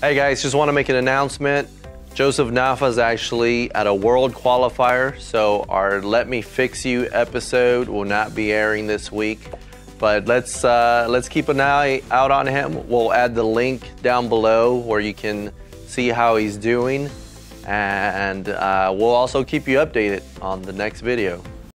Hey guys, just want to make an announcement. Joseph Naffah is actually at a world qualifier, so our Let Me Fix You episode will not be airing this week. But let's uh, let's keep an eye out on him. We'll add the link down below where you can see how he's doing, and uh, we'll also keep you updated on the next video.